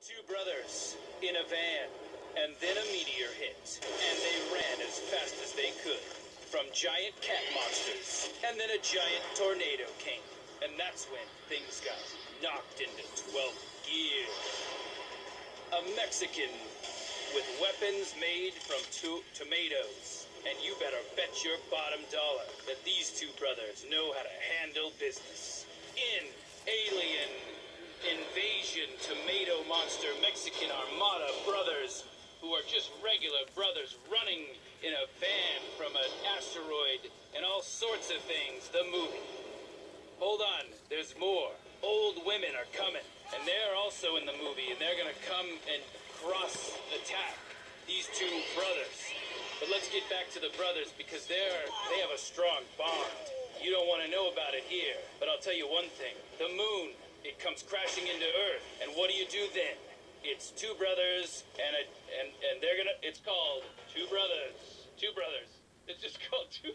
Two brothers in a van, and then a meteor hit, and they ran as fast as they could from giant cat monsters, and then a giant tornado came, and that's when things got knocked into 12th gear. A Mexican with weapons made from to- tomatoes, and you better bet your bottom dollar that these two brothers know how to handle business. In Alien Invasion Tomato Monster Mexican Armada brothers, who are just regular brothers running in a van from an asteroid and all sorts of things, the movie. Hold on, there's more. Old women are coming, and they're also in the movie, and they're gonna come and cross attack these two brothers. But let's get back to the brothers because they're they have a strong bond. You don't want to know about it here, but I'll tell you one thing: the moon it comes crashing into Earth, and what do you do then? It's two brothers, and a, and and they're gonna. It's called Two Brothers. Two Brothers. It's just called Two.